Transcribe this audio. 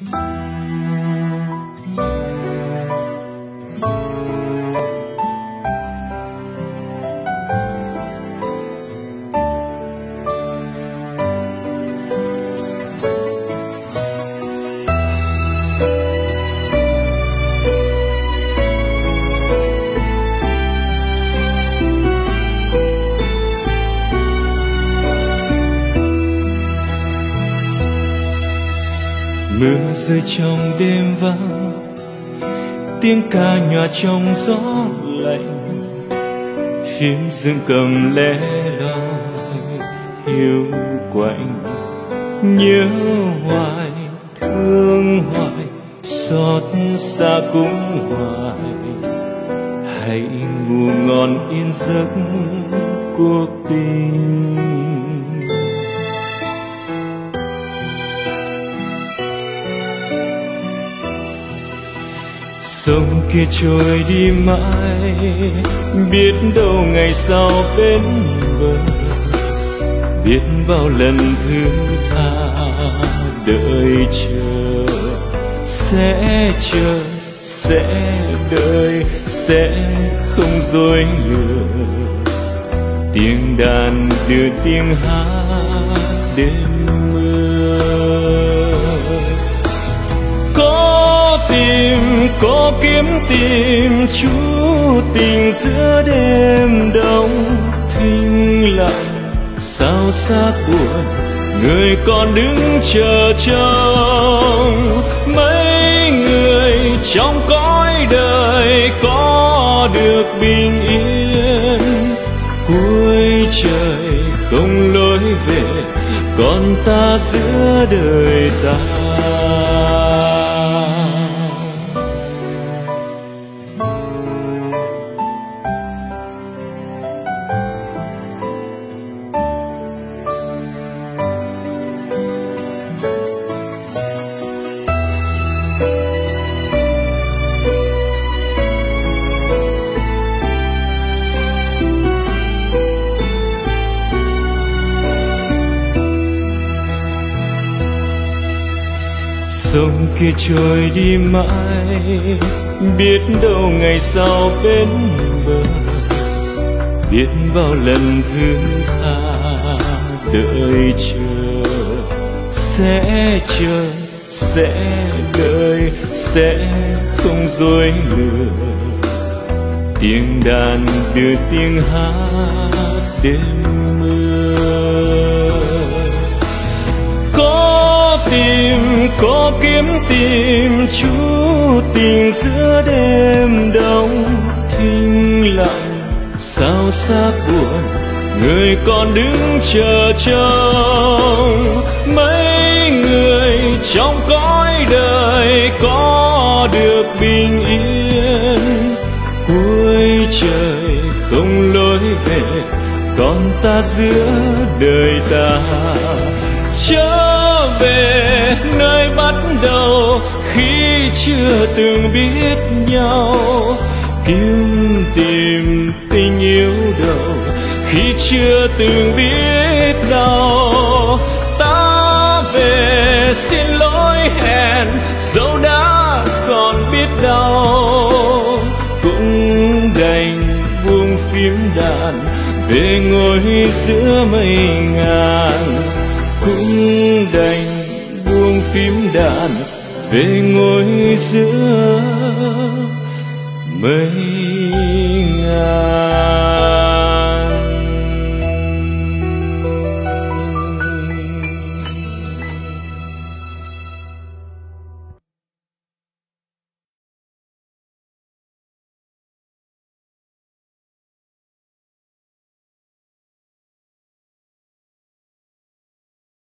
嗯。Mưa rơi trong đêm vắng, tiếng ca nhòa trong gió lạnh phím dương cầm lẻ loi hiu quạnh, nhớ hoài, thương hoài, xót xa cũng hoài. Hãy ngủ ngon yên giấc cuộc tình. Sông kia trôi đi mãi. Biết đâu ngày sau bên bờ, biết bao lần thứ tha đợi chờ. Sẽ chờ, sẽ đợi, sẽ không dối lừa. Tiếng đàn đưa tiếng hát đêm tìm, có kiếm tìm chú tình giữa đêm đông thinh lặng. Sao xa buồn người còn đứng chờ trông? Mấy người trong cõi đời có được bình yên. Cuối trời không lối về, còn ta giữa đời ta. Sông kia trôi đi mãi. Biết đâu ngày sau bên bờ, biết bao lần thương tha đợi chờ. Sẽ chờ, sẽ đợi, sẽ không dối lừa. Tiếng đàn đưa tiếng hát đêm mưa. Kiếm tìm chú tình giữa đêm đông thinh lặng. Sao xa buồn, người còn đứng chờ trông? Mấy người trong cõi đời có được bình yên? Cuối trời không lối về, còn ta giữa đời ta. Trở về chưa từng biết nhau. Kiếm tìm tình yêu đầu khi chưa từng biết đau. Ta về xin lỗi hẹn, dẫu đã còn biết đau. Cũng đành buông phím đàn về ngồi giữa mây ngàn. Cũng đành buông phím đàn về ngồi giữa mây ngàn.